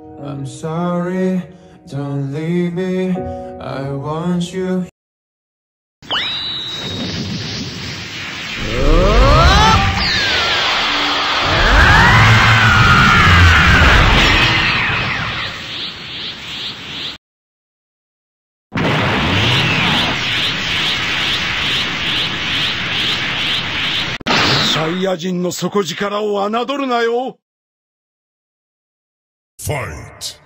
I'm sorry, don't leave me. I want you. サイヤ人の底力を侮るなよ Fight!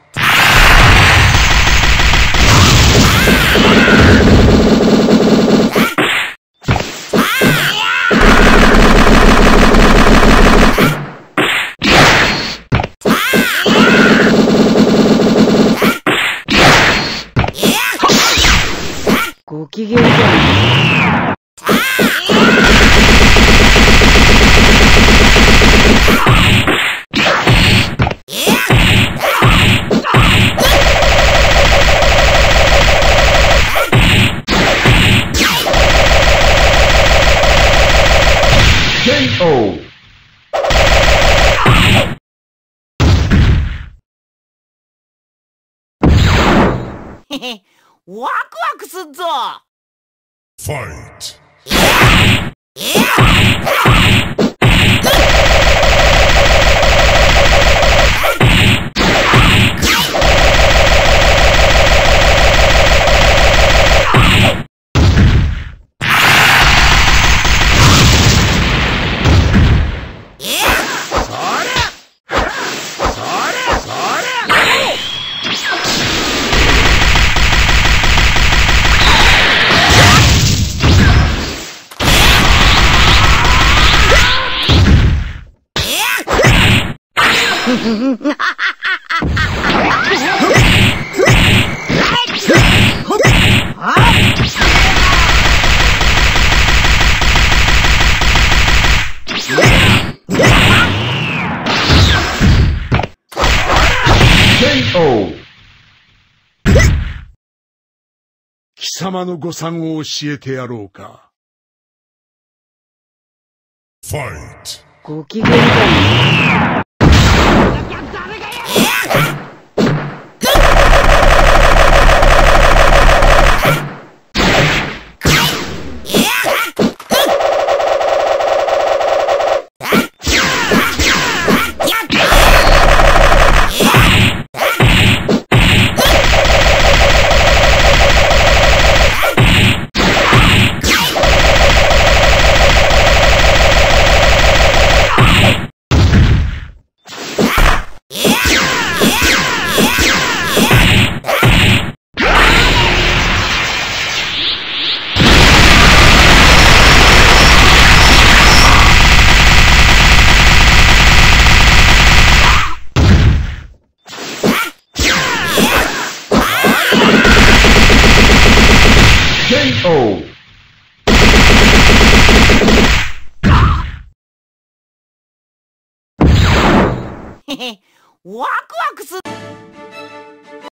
ご機嫌じゃワクワクすっぞ。ファイト貴様の誤算を教えてやろうか。ご機嫌 KO! ッワクワクする